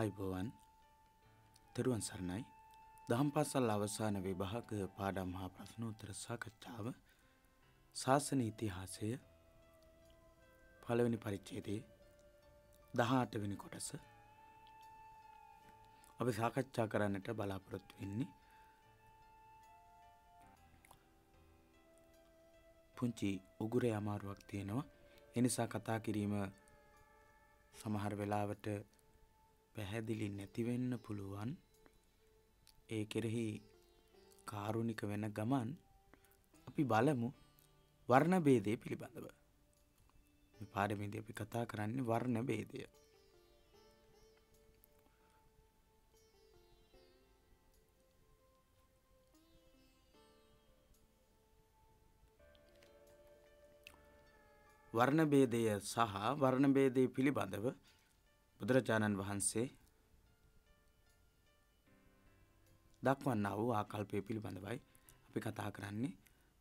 අයිබෝවන් තෙරුවන් සරණයි. දහම් පස්සල් අවසාන විභාග පාඩම් හා ප්‍රශ්නෝත්තර සාකච්ඡාව ශාසන ඉතිහාසය පළවෙනි පරිච්ඡේදයේ දහඅටවෙනි කොටස. අපි සාකච්ඡා කරන්නට බලාපොරොත්තු වෙන්නේ පුංචි උගුරේ අමාරුවක් තියෙනවා. එනිසා කතා කිරීම සමහර වෙලාවට පැහැදිලි නැතිවෙන්න පුළුවන්. ඒ කෙරෙහි කාරුණික වෙන ගමන් අපි බලමු වර්ණ බේදය පිළිබඳව. පාඩමිදී අපි කතා කරන්නේ වර්ණ බේදය වර්ණබේදය සහ වර්ණබේදය පිළිබඳව බුදුරජාණන් වහන්සේ දක්වන්නා වූ ආකල්පය පිළිබඳවයි අපි කතා කරන්නේ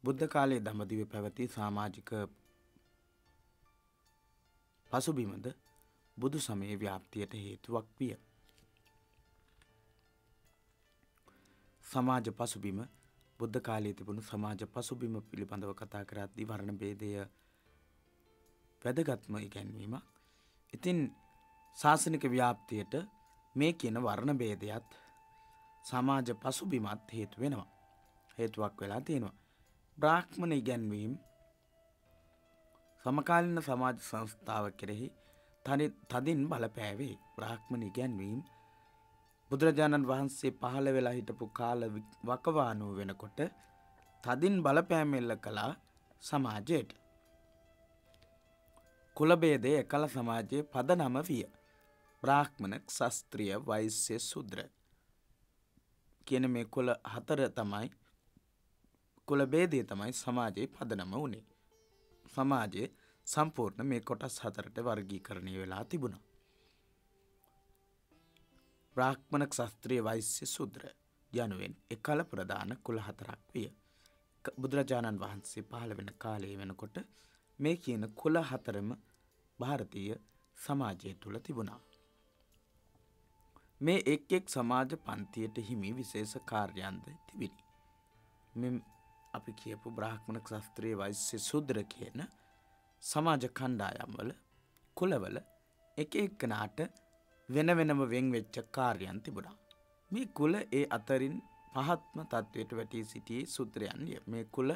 බුද්ධ කාලයේ දඹදිව පැවති සාමාජික පසුබිමද බුදු සමයේ ව්‍යාප්තියට හේතුවක් විය. සමාජ පසුබිම බුද්ධ කාලයේ තිබුණු සමාජ පසුබිම පිළිබඳව කතා කරද්දී වර්ණ භේදය වැදගත්ම ඉගැන්වීමක්. ඉතින් ශාසනික ව්‍යාප්තියට මේ කියන වර්ණ භේදයත් සමාජ පසුබිමත් හේතු වෙනවා. හේතුවක් වෙලා තියෙනවා. බ්‍රාහ්මණ ඉගැන්වීම් සමකාලින සමාජ සංස්ථාව කෙරෙහි තදින් බලපෑවේ බ්‍රාහ්මණ ඉගැන්වීම් බුදුරජාණන් වහන්සේ පහළ වෙලා හිටපු කාල වකවානුව වෙනකොට තදින් බලපෑම් එල්ල කළා සමාජයට. කුලබේදය එකල සමාජයේ පදනම විය. බ්‍රාහ්මණ ශස්ත්‍රිය වෛශ්‍ය සුද්‍ර කියන මේ කුල හතර තමයි කුල බේදය තමයි සමාජයේ පදනම වුණේ. සමාජයේ සම්පූර්ණ මේ කොටස් හතරට වර්ගීකරණය වෙලා තිබුණා. බ්‍රාහ්මණ ශස්ත්‍රීය වෛශ්‍ය සුද්‍ර යනුවෙන් එකල ප්‍රධාන කුල හතරක් විය. බුදුරජාණන් වහන්සේ පහළ වෙන කාලය වෙනකොට මේ කියන කුල හතරම ಭಾರತೀಯ සමාජය තුළ තිබුණා. මේ එක් එක් සමාජ පන්තියට හිමි විශේෂ කාර්යන්ද තිබිණි. මෙ අපි කියපු බ්‍රාහ්මණ ශස්ත්‍රයේ වෛශ්‍ය සුද්‍ර කියන සමාජ කණ්ඩායම්වල කුලවල එක එක්කනාට වෙන වෙනම වෙන් වෙච්ච කාර්යන් තිබුණා. මේ කුල ඒ අතරින් පහත්ම තත්ත්වයට වැටී සිටියේ සුත්‍රයන්ය මේ කුල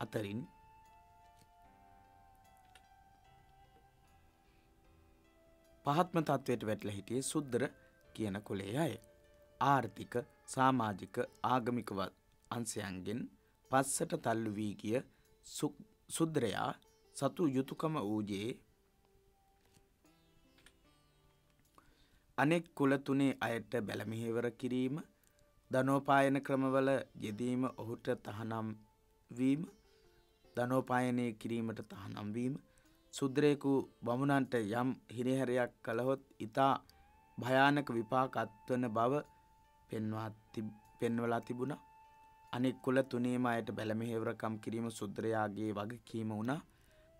අතරින් පහත්ම තත්ත්වයට වැටලා හිටියේ සුද්දර කියන කුලේ අය. ආර්ථික සාමාජික ආගමිකව අංශයන්ගෙන් පස්සට තල්ලු වී ගිය සුද්‍රයා සතු යුතුකම වූයේ අනෙක් කුල තුනේ අයට බැලමිහෙවර කිරීම ධනෝපායන ක්‍රමවල යෙදීම ඔහුට තහනම් වීම ධනෝපායනය කිරීමට තහනම් වීම සුද්‍රයෙකු බමුණන්ට යම් හිරිහැරයක් කළහොත් ඉතා භයානක විපාකත්වන බව පෙන්වා පෙන්වලා තිබුණා. අනෙක් කුල තුනේම අයට බැලමෙහෙවරකම් කිරීම සුද්‍රයාගේ වගකීම වුණා.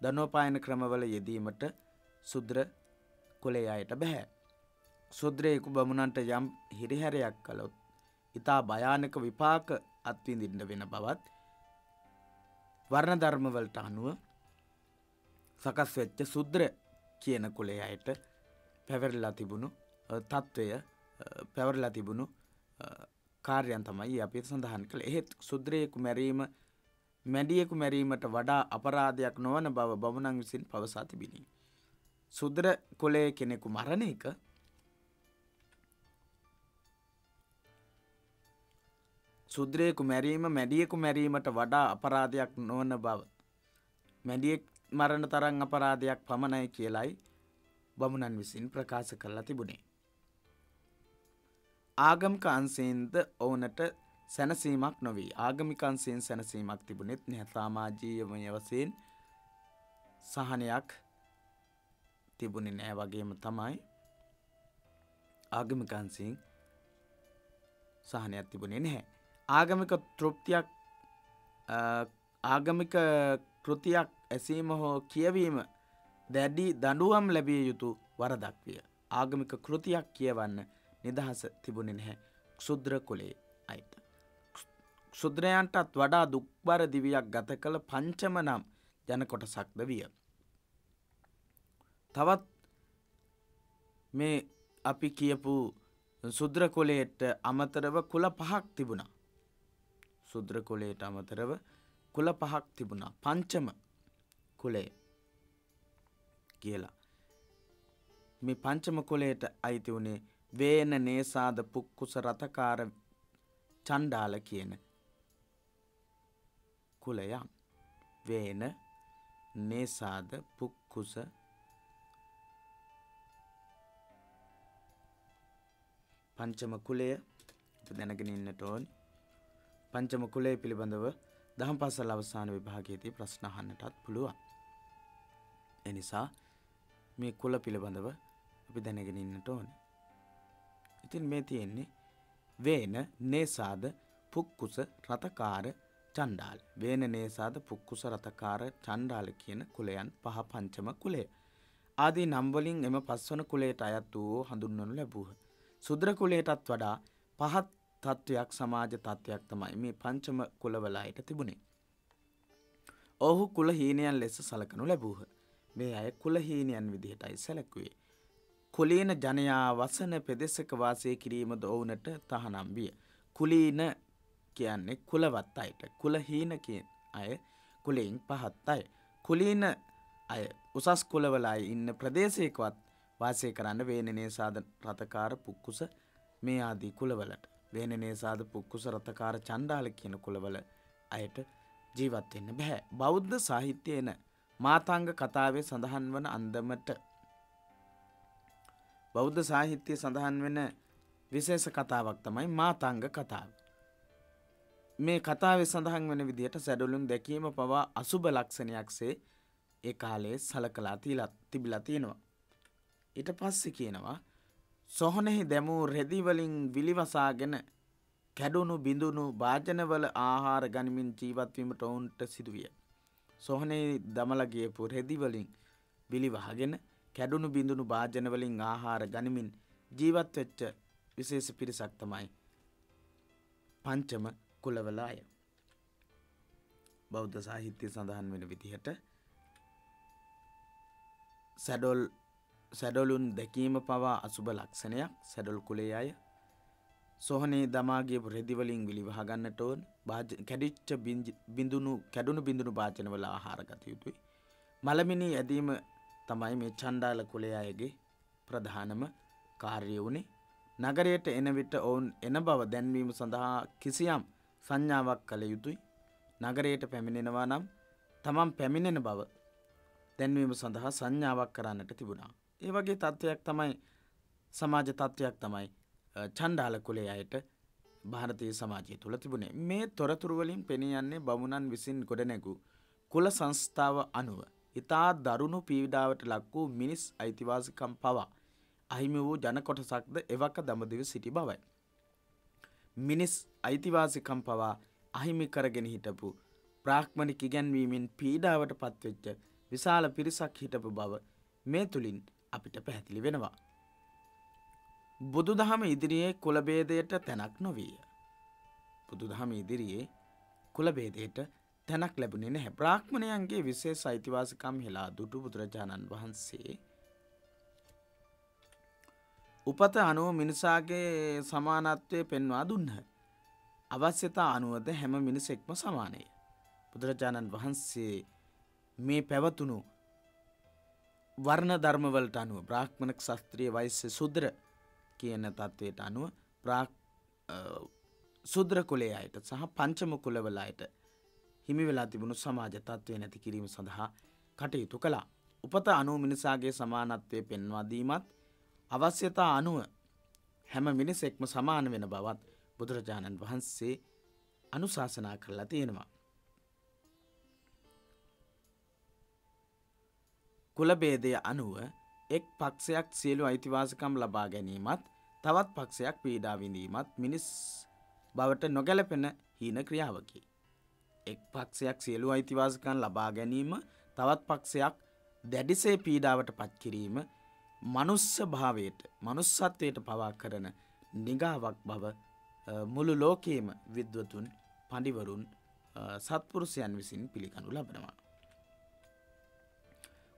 ධනෝපායන ක්‍රමවල යෙදීමට සුද්‍ර කුලේ අයට බැහැ. සුද්‍රයෙකු බමුණන්ට යම් හිරිහැරයක් කළොත් ඉතා භයානක විපාක අත්විඳින්න වෙන බවත් වර්ණ ධර්මවලට අනුව සකස් වෙච්ච සුද්‍ර කියන කුලේ අයට පැවරලා තිබුණු තත්ත්වය පැවරලා තිබුණු කාර්යන් තමයි අපි සඳහන් කළ එහෙත් සුද්‍රයෙකු මැරීම මැඩියෙකු මැරීමට වඩා අපරාධයක් නොවන බව බමුණන් විසින් පවසා තිබිණි. සුද්‍ර කොලේ කෙනෙකු මරණ එක සුද්‍රයෙකු මැරීම මැඩියෙකු මැරීමට වඩා අපරාධයක් නොවන බව. මැඩියෙක් මරණ තරං අපරාධයක් පමණයි කියලයි බමුණන් විසින් ප්‍රකාශ කරලා තිබුණේ. ආගමික අන්සේන්ද ඕනට සැනසීමක් නොවී ආගමිකන්සයෙන් සැනසීමක් තිබුණෙත් නැහැ සාමාජීයමය වසයෙන් සහනයක් තිබුණි නෑ වගේම තමයි ආගමිකන්සින් සහනයක් තිබුණේ නැහැ. ආගමික තෘප්තියක් ආගමික කෘතියක් ඇසීම හෝ කියවීම දැඩි දඩුවම් ලැබිය යුතු වරදක් විය. ආගමික කෘතියක් කියවන්න නිදහස තිබුණෙ නැහැ ක්ෂුද්‍ර කුලේ අයිට. ක්ෂුද්‍රයන්ටත් වඩා දුක්බර දිවියක් ගත කළ පංචම නම් ජන කොටසක්ද විය. තවත් මේ අපි කියපු සුද්‍ර කොලේට අමතරව කුල පහක් තිබුණා. සුද්‍ර කොලේට අමතරව කුල පහක් තිබුණා පංචම කුලේ කියලා. මේ පංචම කුලේට අයිති වුණේ වේන නේසාද පුක්කුස රථකාර චණ්ඩාල කියන කුලයන් වේන නේසාද පුක්කුස පංචම කුලය දැනගෙන ඉන්නට ඕන් පංචම කුලය පිළිබඳව දහම් පසල් අවසාන විභාගයේදී ප්‍රශ්න අහන්නටත් පුළුවන්. එනිසා මේ කුල පිළිබඳව අපි දැනගෙන ඉන්නට ඕන. ඉතින් මේ තියෙන්නේ වේන නේසාද පුක්කුස රථකාර චණ්ඩාල් වේන නේසාද පුක්කුස රථකාර චණ්ඩාල කියන කුලයන් පහ පංචම කුලය. ආදී නම්වලින් එම පස්වන කුලයට අයත් වූ හඳුන්වනු ලැබූහ. සුද්‍ර කුලයටත් වඩා පහත් තත්ත්වයක් සමාජ තත්ත්වයක් තමයි මේ පංචම කුලවලායට තිබුණේ. ඔහු කුලහීනයන් ලෙස සලකනු ලැබූහ. මේ අය කුලහීනයන් විදිහටයි සැලකුවේ. කුලීන ජනයා වසන පෙදෙසක වාසය කිරීමද ඔවුනට තහනම් විය. කුලීන කියන්නේ කුලවත් අයට කුලහීන කිය අය කුලෙයින් පහත් අය. කුලීන අය උසස් කුලවලයි ඉන්න ප්‍රදේශයකවත් වාසය කරන්න වේනනේ සාධ රථකාර පුක්කුස මේ ආදී කුලවලට වේනනේ සාධ පුක්කුස රථකාර චණ්ඩාල කියන කුලවල අයට ජීවත්වෙන්න බැහැ. බෞද්ධ සාහිත්‍යයන මාතංග කතාවේ සඳහන් වන අන්දමට බෞද්ධ සාහිත්‍යය සඳහන් වෙන විශේෂ කතාවක් තමයි මාතංග කතාව. මේ කතාවේ සඳහන් වෙන විදිහට සැඩලුම් දැකීම පවා අසුභ ලක්ෂණයක්සේ ඒ කාලේ සලකලා තිීලත් තිබිලා තියෙනවා. ඊට පස්සෙ කියනවා සොහනෙහි දැමූ රෙදිවලින් විලිවසාගෙන කැඩුණු බිඳුණු භාජනවල ආහාර ගනිමින් ජීවත්වීමට ඔවුන්ට සිදුවිය. සොහනේ දමලගේපු රෙදිවලින් බිලිවහගෙන කැඩුණු බිඳුණු භාජනවලින් ආහාර ගනිමින් ජීවත්වෙච්ච විශේෂ පිරිසක් තමයි පංචම කුලවලාය. බෞද්ධ සාහිත්‍යය සඳහන් වෙන විදිහට සැඩොල් සැඩොලුන් දැකීම පවා අසුභ ලක්ෂණයක් සැඩොල් කුලේ අය සොහනේ දමාගේ රෙදිවලින් විලිවහගන්නට ඕන් කැඩිච්ච බිඳුණු කැඩුණු බිඳුණු භාචනවල ආහාරගත යුතුයි. මළමිනි ඇදීම තමයි මේ චණ්ඩාල කුලේ අයගේ ප්‍රධානම කාර්ය වුණේ. නගරයට එන විට ඔවුන් එන බව දැන්වීම සඳහා කිසියම් සංඥාවක් කළ යුතුයි. නගරයට පැමිණෙනවා නම් තමන් පැමිණෙන බව දැන්වීම සඳහා සංඥාවක් කරන්නට තිබුණා. ඒ වගේ තත්ත්වයක් තමයි සමාජ තත්ත්වයක් තමයි චණ්ඩාල කුලේ අයට භාරතය සමාජය තුළ තිබුණේ. මේ තොරතුරුවලින් පෙනයන්නේ බමුණන් විසින් ගොඩනැගු කුල සංස්ථාව අනුව. ඉතා දරුණු පීඩාවට ලක් වූ මිනිස් අයිතිවාසිකම් පවා අහිමි වූ ජනකොටසක්ද එවක දමදිව සිටි බවයි. මිනිස් අයිතිවාසිකම් පවා අහිමි කරගෙන හිටපු ප්‍රාක්්මණික ඉගැන්වීමෙන් පීඩාවට පත්වෙච්ච විශාල පිරිසක් හිටපු බව මේ තුළින් අපිට පැහැදිලි වෙනවා. බුදු දහම ඉදිරියේ කුලබේදයට තැනක් නොවීය. බුදු දහම ඉදිරියේ කුලබේදයට තැනක් ලැබුණේ නැහැ බ්‍රාහ්මණයන්ගේ විශේෂ අයිතිවාසිකම් හෙලා දුටු බුදුරජාණන් වහන්සේ උපත අනුව මිනිසාගේ සමානත්වය පෙන්වා දුන්හ. අවශ්‍යතා අනුවද හැම මිනිසෙක්ම සමානය. බුදුරජාණන් වහන්සේ මේ පැවතුණු වර්ණ ධර්මවලට අනුව බ්‍රාහ්මණක් ශස්ත්‍රිය වයිස්ස සුද්‍ර කියන තත්ත්වයට අනුව සුද්‍ර කුලේ අයට සහ පංචම කුලවලායට හිමි වෙලා තිබුණු සමාජ තත්ත්වය නැති කිරීම සඳහා කටයුතු කළා. උපත අනුව මිනිසාගේ සමානත්වය පෙන්වාදීමත් අවශ්‍යතා අනුව හැම මිනිසෙක්ම සමාන වෙන බවත් බුදුරජාණන් වහන්සේ අනුශාසනා කරලා තියෙනවා. කුලබේදය අනුව එක් පක්ෂයක් සියලු අයිතිවාසකම් ලබා ගැනීමත් තවත් පක්ෂයක් පීඩාවිඳීමත් මිනිස් බවට නොගැලපෙන හීන ක්‍රියාවකි. එක් පක්ෂයක් සියලු අයිතිවාසකන් ලබා ගැනීම තවත් පක්ෂයක් දැඩිසේ පීඩාවට පත්කිරීම මනුස්ස භාවයට මනුස්සත්වයට පවා කරන නිගාවක් බව මුළු ලෝකයේම විද්වතුන් පඩිවරුන් සත්පුරුෂයන් විසින් පිළිගනු ලබනවා.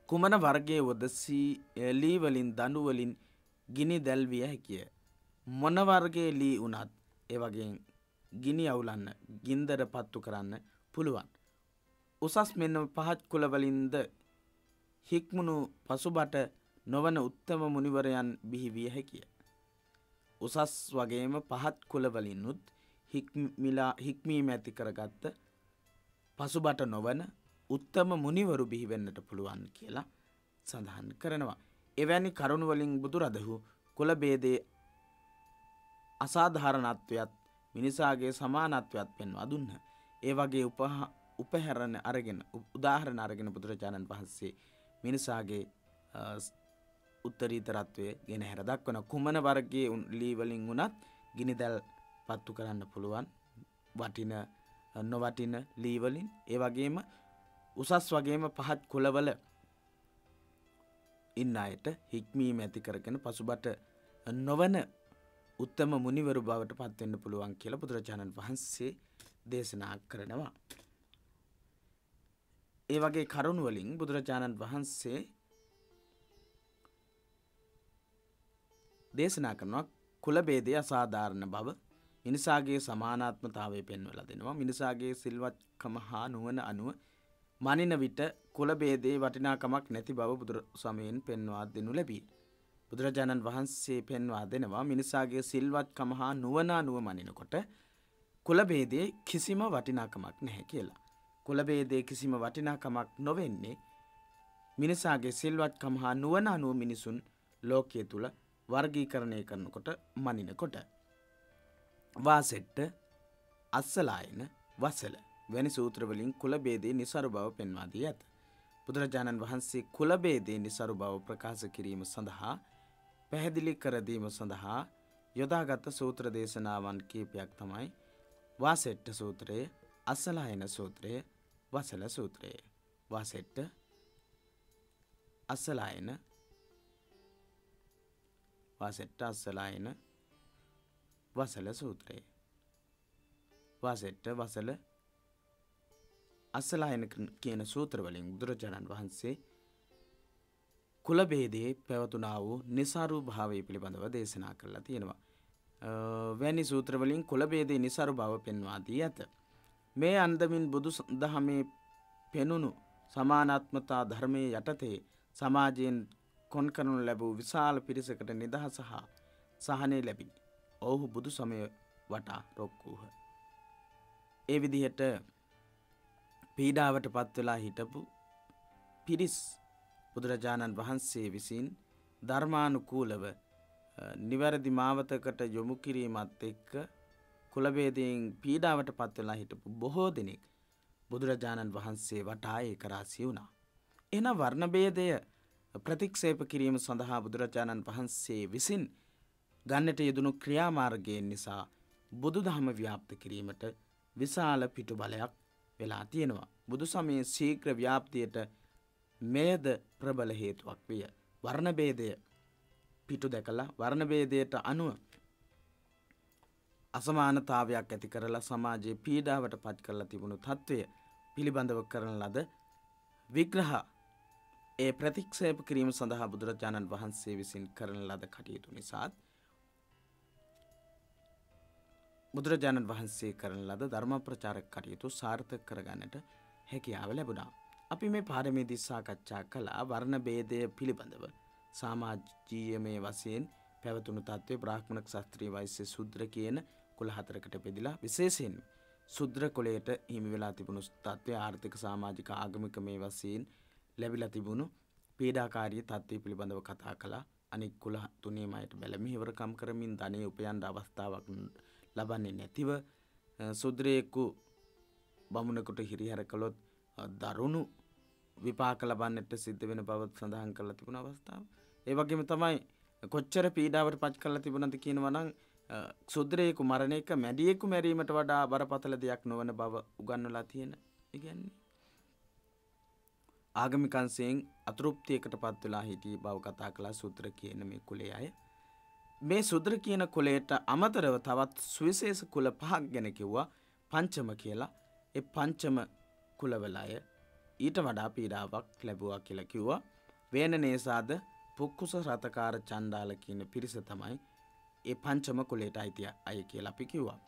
කුමන වර්ගයේ වොදසී ලීවලින් දඩුවලින් ගිනි දැල්විය හැකිය. මොන වර්ගේ ලී වනත් එවගේ ගිනි අවුලන්න ගින්දර පත්තු කරන්න පුළුවන්. උසස් මෙන්න පහත් කුලවලින්ද හික්මුණු පසුබට නොවන උත්තම මුනිවරයන් බිහිවිය හැකිය. උසස් වගේම පහත් කුලවලින්නුත් හික්මිලා හික්මීම ඇති කරගත්ත පසුබට නොවන උත්තම මුනිවරු බිහිවෙන්නට පුළුවන් කියලා සඳහන් කරනවා. එවැනි කරුණුවලින් බුදුරදහු කුලබේදේ අසාධාරණත්වයත් මිනිසාගේ සමානත්වයක් පෙන්වා දුන්න. ඒ වගේ උපහැරණ අරගෙන උදාහරණ අරගෙන බුදුරජාණන් වහන්සේ මිනිසාගේ උත්තරීතරත්වය ගෙන හැර දක්වන කුමන වර්ගේ ලීවලින් වුනත් ගිනිදැල් පත්තු කරන්න පුළුවන්. වටින නොවටින ලීවලින්. ඒ වගේම උසස් වගේම පහත් කොළවල ඉන්න අයට හික්මීම ඇති කරගෙන පසුබට නොවන උත්තම මුනිවරු බවට පත්වෙන්න පුළුවන් කියලා බුදුරජාණන් වහන්සේ දේශනා කරනවා. ඒ වගේ කරුණුවලින් බුදුරජාණන් වහන්සේ දේශනා කරනවා කුලබේදය අසාධාරණ බව මිනිසාගේ සමානාත්මතාවය පෙන්වල දෙනවා මිනිසාගේ සිල්වත්කම හා නුවන අනුව මනින විට කුලබේදේ වටිනාකමක් නැති බව බුදුර සමයෙන් පෙන්වා දෙනු ලැබී. බුදුරජාණන් වහන්සේ පෙන්වා දෙනවා මිනිසාගේ සිල්වත්කම හා නුවනා නුව මනිනකොට කුලබේදේ කිසිම වටිනාකමක් නැහැ කියලා. කුලබේදේ කිසිම වටිනාකමක් නොවෙන්නේ මිනිසාගේ සිල්වත්කම හා නුවන අනුව මිනිසුන් ලෝකය තුළ වර්ගීකරණය කරනකොට මනිනකොට. වාසෙට්ට අස්සලායන වසල වැනි සූත්‍රවලින් කුලබේදේ නිසරු බව පෙන්වාදී ඇත. බුදුරජාණන් වහන්සේ කුලබේදේ නිසරු බව ප්‍රකාශ කිරීම සඳහා පැහැදිලි කරදීම සඳහා යොදාගත්ත සූත්‍ර දේශනාවන් කීපයක් තමයි වාසෙට්ට සූත්‍රයේ අස්සලායන සූත්‍රය වසල සූත්‍රයේ වාසෙට්ට අස්සලායන වාසෙට්ට අස්සලායන වසල සූත්‍රය වාසෙට්ට වසල අස්සලායන කියන සූත්‍රවලින් බුදුරජාණන් වහන්සේ කුලබේදයේ පැවතුනා වූ නිසාරු භාවය පිළිබඳව දේශනා කරලා තියෙනවා. වැනි සූත්‍රවලින් කුලබේදේ නිසරු බව පෙන්වාදී ඇත. මේ අන්දමින් බුදු දහමේ පෙනුණු සමානත්මතා ධර්මය යටතේ සමාජයෙන් කොන් කරනු ලැබූ විශාල පිරිසකට නිදහස හා සහනය ලැබිනි. ඔහු බුදු සමය වටා රොක්කූහ. ඒ විදිහට පීඩාවට පත්වෙලා හිටපු පිරිස් බුදුරජාණන් වහන්සේ විසින් ධර්මානුකූලව නිවැරදි මාවතකට යොමු කිරීමත් එක්ක කුලබේදයෙන් පීඩාවට පත්වෙලා හිටපු බොහෝ දෙනෙක් බුදුරජාණන් වහන්සේ වටා ඒ කරාසි වුණා. එන වර්ණබේදය ප්‍රතික්ෂේප කිරීම සඳහා බුදුරජාණන් වහන්සේ විසින් ගන්නට යෙදුණු ක්‍රියාමාර්ගයෙන් නිසා බුදු දහම ව්‍යාප්ත කිරීමට විශාල පිටු බලයක් වෙලා තියෙනවා. බුදු සමයේ ශීක්‍ර ව්‍යාප්තියට මෙයද ප්‍රබල හේතුවක් විය. වර්ණබේදය පිටු දැකලා වර්ණබේදයට අනුව අසමානතාවයක් ඇති කරලා සමාජයේ පීඩාවට පත් කරලා තිබුණු තත්ත්වය පිළිබඳව කරන ලද විග්‍රහ ඒ ප්‍රතික්ෂේප කිරීම සඳහා බුදුරජාණන් වහන්සේ විසින් කරන ලද කටයුතු නිසාත් බුදුරජාණන් වහන්සේ කරන ලද ධර්ම ප්‍රචාරක කටයුතු සාර්ථක කරගන්නට හැකියාව ලැබුණා. අපි මේ පාරමේදී සාකච්ඡා කළා වර්ණ ભેදය පිළිබඳව සමාජීයමය වශයෙන් පැවතුණු තත්ත්වයේ බ්‍රාහ්මණ ක්ෂත්‍රීය වෛශ්‍ය ශුද්‍ර කියන කුල හතරකට බෙදලා විශේෂයෙන් ශුද්‍ර කුලයට හිමි වෙලා තිබුණු තත්ත්වය ආර්ථික සමාජික ආගමික මේ වශයෙන් ලැබිලා තිබුණු පීඩාකාරී තත්ත්වය පිළිබඳව කතා කළා. අනික් කුල තුනේම අයට බැලමිහිවරකම් කරමින් ධනෙ උපයන්න අවස්ථාවක් ලබන්නේ නැතිව සුද්‍රයෙකු බමුණකුට හිරිහැර කළොත් දරුණු විපාක ලබන්නට සිද්ධ වෙන බව සඳහන් කරලා තිබුණ අවස්ථාව. ඒ වගේම තමයි කොච්චර පීඩාවට පච් කරලා තිබුණද කියනවා නම් සුද්‍රයෙකු මරණ එක මැඩියෙකු මැරීමට වඩා බරපතල දෙයක් නොවන බව උගන්වලා තියෙන. ඉගැන්නේ ආගමිකන්සයෙන් අතෘප්තියකට පත් වෙලා හිටිය බව කතා කළා සුත්‍ර කියන මේ කුලේ අය. මේ සුද්‍ර කියන කුලයට අමතරව තවත් සුවිශේෂ කුල පහක් ගැන කිව්වා පංචම කියලා. ඒ පංචම කුලවල අය ඊට වඩා පීඩාවක් ලැබුවා කියලා කිව්වා. වේන නේසාද පුක්කුස රතකාර චණ්ඩාල කියන පිරිස තමයි ඒ පංචම කුලයට අයිතිය අය කියලා අපි කිව්වා.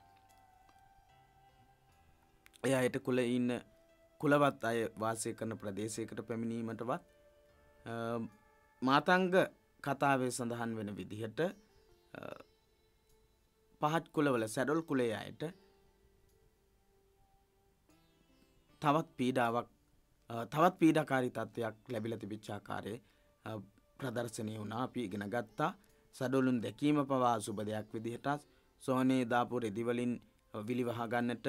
එය අයට කුල ඉන්න කුලවත් අය වාසය කරන ප්‍රදේශයකට පැමිණීමටවත් මාතංග කතාවේ සඳහන් වෙන විදිහට පහත් කුලවල සැඩොල් කුලේ අයට තවත් පීඩාවක් තවත් පීඩාකාරී තත්ත්වයක් ලැබිල තිබිච්චාකාරය ප්‍රදර්ශනය වුණා. අපි ඉගෙන ගත්තා. සඩොලුන් දැකීම පවා සුබ දෙයක් විදිහටත්. සෝනේ දාපු රෙදිවලින් විලිවහගන්නට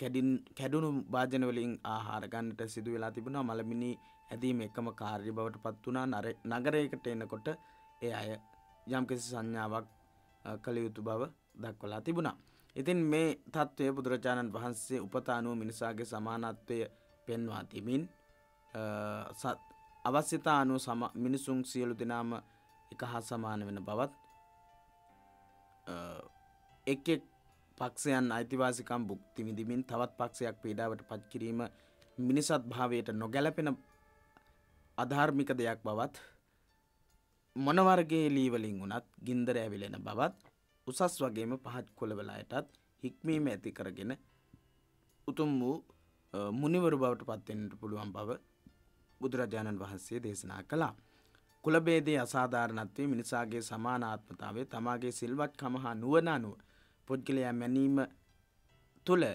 කැඩින් කැඩුණු භාජනවලින් ආහාරගන්නට සිදු වෙලා තිබුණා. මළමිනි ඇදීම එකම කාර්ය බවට පත් වුණා. නගරයකට එනකොට ඒ අය යම්කිසි සංඥාවක් කළ යුතු බව දක්වලා තිබුණා. ඉතින් මේ තත්ත්වය බුදුරජාණන් වහන්සේ උපතානුව මිනිසාගේ සමානත්වය පෙන්වා තිමින් අවශ්‍යතා අනු මිනිසුන් සියලු දෙනාම එක හා සමාන වෙන බවත් එක් පක්ෂයන් අයිතිවාසිකම් බුක්ති විදිමින් තවත් පක්ෂයක් පීඩාවට පත් කිරීම මිනිසත් භාවයට නොගැලපෙන අධාර්මික දෙයක් බවත් මොනවර්ගේ ලීවලින් වනත් ගින්දර ඇවිලෙන බවත් උසස් වගේම පහත් කොළවලායටත් හික්මීම ඇති කරගෙන උතුම් වූ මුනිවරු බවට පත්වෙන්ට පුළුවන් බව බුදුරජාණන් වහන්සේ දේශනා කළා. කුලබේදේ අසාධාරණත්වය මිනිසාගේ සමානාත්මතාවේ තමාගේ සිල්වත්කම හා නුවන අනුව පුද්ගලයා මැනීම තුළ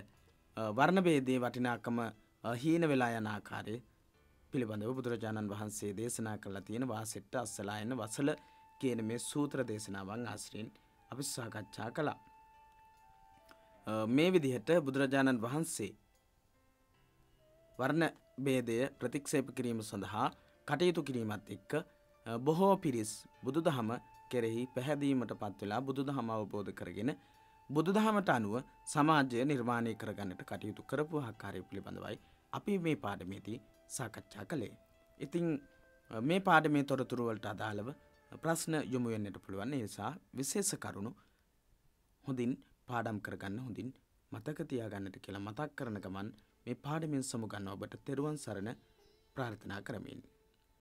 වර්ණබේදේ වටිනාකම හීන වෙලා යන ආකාරය පිළිබඳව බුදුරජාණන් වහන්සේ දේශනා කරලා තියෙන වාසෙට්ට අස්සලායන වසල කියන මේ සූත්‍ර දේශනාවන් ආශ්‍රයෙන් අපි සාකච්ඡා කළා. මේ විදිහට බුදුරජාණන් වහන්සේ වර්ණ බේදය ප්‍රතික්ෂේප කිරීම සඳහා කටයුතු කිරීමත් එක්ක බොහෝ පිරිස් බුදු දහම කෙරෙහි පැහැදීමට පත්වෙලා බුදු දහම අවබෝධ කරගෙන බුදු දහමට අනුව සමාජය නිර්මාණය කරගන්නට කටයුතු කරපු හක්කාරය පිළිබඳවයි අපි මේ පාඩමේදී සාකච්ඡා කළේ. ඉතිං මේ පාඩමේ තොරතුරුවලට අදාළව ප්‍රශ්න යොමුවෙන්නට පුළුවන් නිසා විශේෂ කරුණු හොඳින් පාඩම් කරගන්න හොඳින් මතකතියාගන්නට කියලා මතක් කරන ගමන් මේ පාඩමින් සමුගන්න ඔබට තෙරුවන් සරණ ප්‍රාර්ථනා කරමින්.